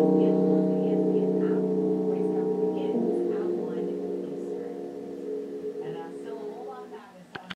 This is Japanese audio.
ですけ